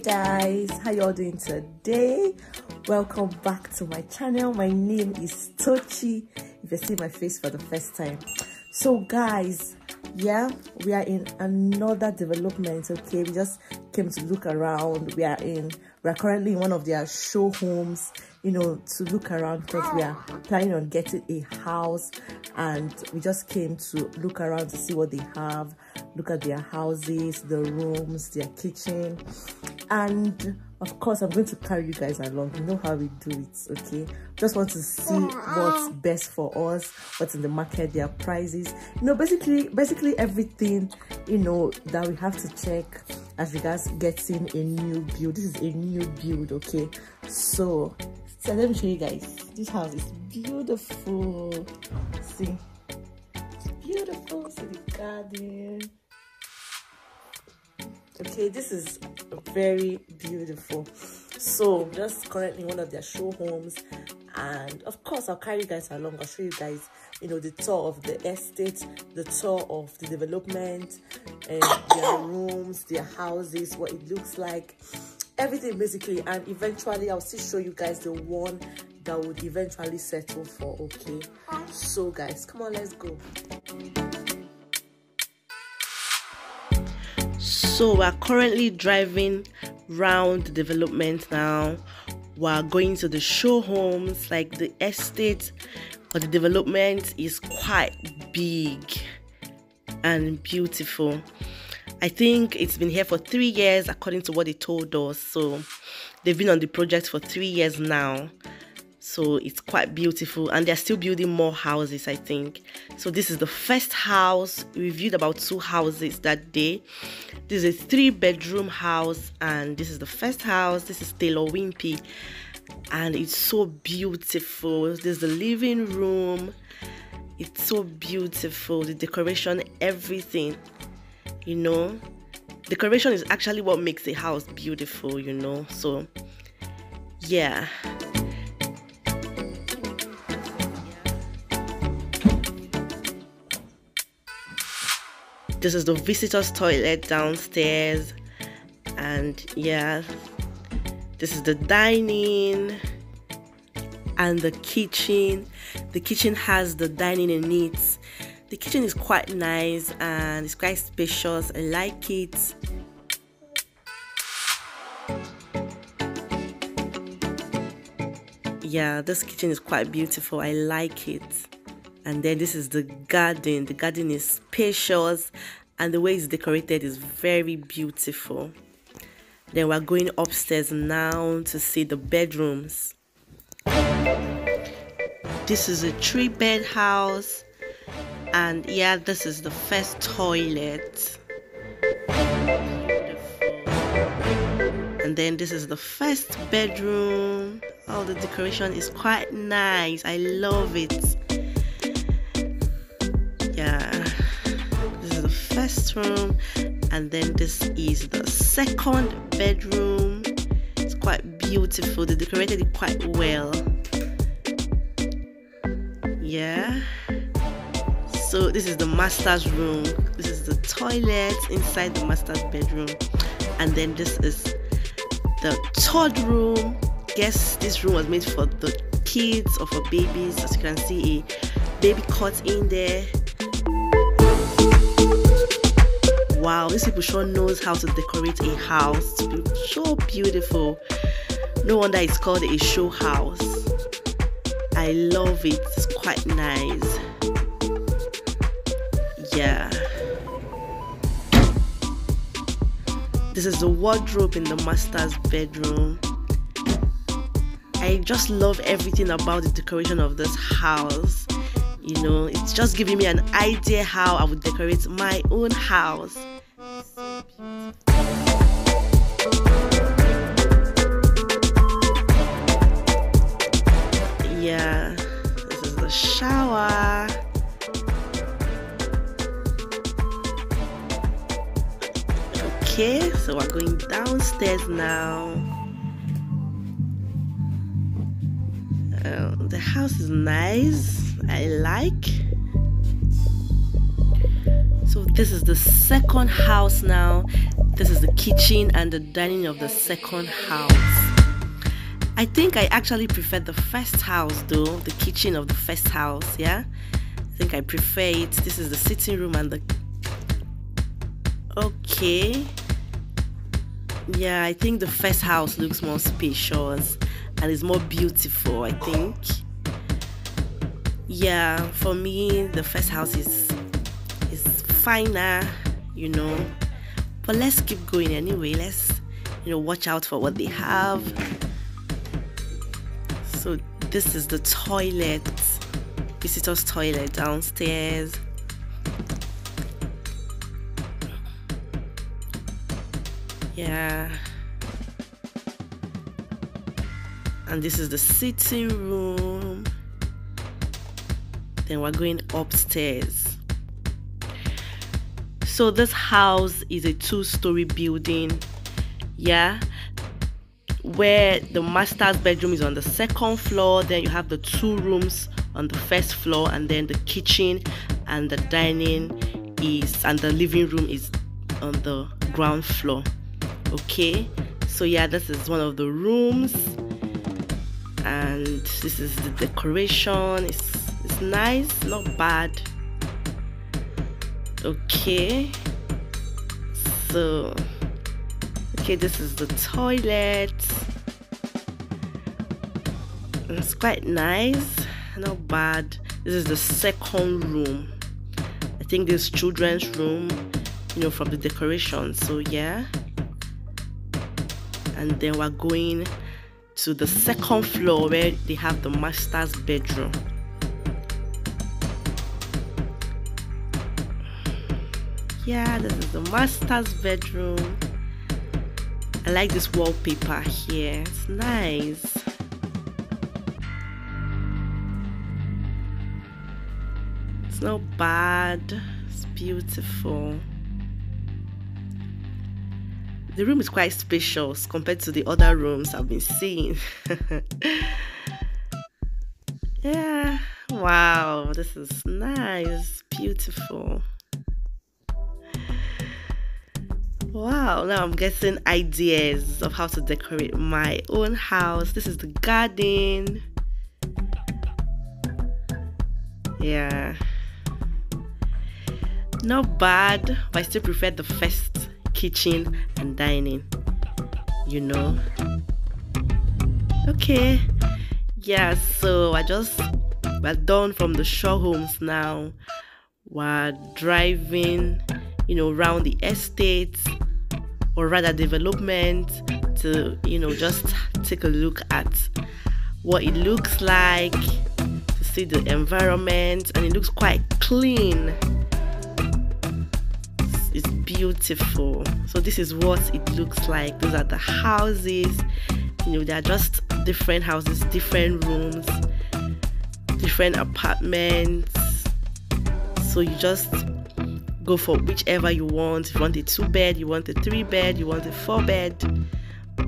guys how you all doing today? Welcome back to my channel. My name is tochi. If you see my face for the first time. So guys yeah we are in another development okay? We just came to look around. We are in we are currently in one of their show homes you know to look around because we are planning on getting a house. And we just came to look around to see what they have. Look at their houses the rooms their kitchen and of course i'm going to carry you guys along. You know how we do it okay? Just want to see what's best for us what's in the market their prices. You know basically basically everything you know that we have to check as regards getting a new build. This is a new build okay? So so let me show you guys. This house is beautiful. See? It's beautiful. See the garden. Okay this is very beautiful. So just currently one of their show homes and of course i'll carry you guys along. I'll show you guys you know the tour of the estate the tour of the development and their rooms their houses what it looks like everything basically. And eventually i'll still show you guys the one that would eventually settle for okay? So guys come on let's go so we're currently driving round the development now. We're going to the show homes like the estate but the development is quite big and beautiful. I think it's been here for three years according to what they told us. So they've been on the project for three years now so it's quite beautiful and they're still building more houses i think. So this is the first house. We viewed about two houses that day. This is a three bedroom house and this is the first house. This is Taylor Wimpey. And it's so beautiful. There's the living room. It's so beautiful. The decoration everything you know. Decoration is actually what makes a house beautiful you know. So yeah this is the visitors toilet downstairs. And yeah this is the dining and the kitchen. The kitchen has the dining in it the kitchen is quite nice and it's quite spacious. I like it. Yeah this kitchen is quite beautiful. I like it and then this is the garden. The garden is spacious and the way it's decorated is very beautiful. Then we're going upstairs now to see the bedrooms. This is a three bed house and yeah this is the first toilet. And then this is the first bedroom. Oh the decoration is quite nice. I love it yeah. This is the first room and then this is the second bedroom. It's quite beautiful. They decorated it quite well. Yeah. So this is the master's room. This is the toilet inside the master's bedroom. And then this is the third room. Guess this room was made for the kids or for babies as you can see a baby cot in there wow this people sure knows how to decorate a house to be so beautiful. No wonder it's called a show house. I love it it's quite nice. Yeah. This is the wardrobe in the master's bedroom. I just love everything about the decoration of this house you know it's just giving me an idea how i would decorate my own house. Yeah this is the shower. Okay so we're going downstairs now. Uh, the house is nice i like. So this is the second house now. This is the kitchen and the dining of the second house. I think I actually prefer the first house though the kitchen of the first house yeah? I think I prefer it. This is the sitting room and the okay. Yeah I think the first house looks more spacious and is more beautiful I think yeah for me the first house is is finer you know. But let's keep going anyway. Let's you know watch out for what they have. So this is the toilet visitors toilet downstairs. Yeah. And this is the sitting room then we're going upstairs. So this house is a two-story building yeah where the master's bedroom is on the second floor then you have the two rooms on the first floor and then the kitchen and the dining is and the living room is on the ground floor okay? So yeah this is one of the rooms and this is the decoration it's nice not bad. Okay. So okay this is the toilet. It's quite nice not bad. This is the second room. I think this children's room you know from the decoration so yeah. And then we're going to the second floor where they have the master's bedroom yeah this is the master's bedroom. I like this wallpaper here. It's nice. It's not bad. It's beautiful. The room is quite spacious compared to the other rooms I've been seeing. Yeah wow this is nice beautiful Wow, now I'm getting ideas of how to decorate my own house. This is the garden. Yeah. Not bad, but I still prefer the first kitchen and dining. You know? Okay. Yeah, so I just we're done from the show homes now. We're driving, you know, around the estates or rather development to you know just take a look at what it looks like to see the environment and it looks quite clean. It's beautiful. So this is what it looks like. Those are the houses. You know they're just different houses different rooms different apartments. So you just go for whichever you want. If you want a two bed, you want a three bed, you want a four bed,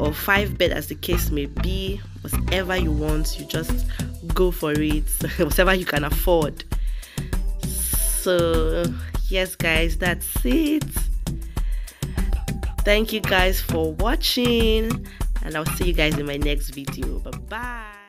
or five bed, as the case may be. Whatever you want, you just go for it. whatever you can afford. So, yes, guys, that's it. Thank you guys for watching, and I'll see you guys in my next video. Bye bye.